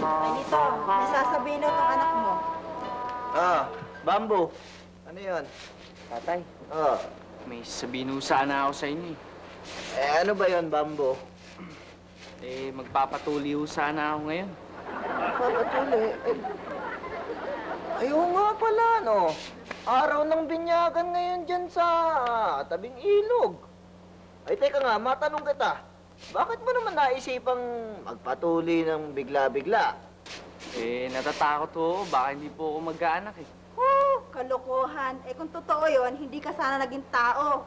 Dito, may sasabihin na itong anak mo. Ah, Bambo. Ano yun? Tatay. Ah. May sabihin ho sana ako sa inyo eh. eh ano ba yun, Bambo? Eh, magpapatuli ho sana ako ngayon. Magpapatuli? Eh, ayaw nga pala, no? Araw ng binyagan ngayon dyan sa ah, tabing ilog. Ay, teka nga, matanong kita. Bakit mo naman naisipang magpatuli ng bigla-bigla? Eh, natatakot ho. Baka hindi po ako mag-aanak eh. Oh, kalokohan. Eh kung totoo yon, hindi ka sana naging tao.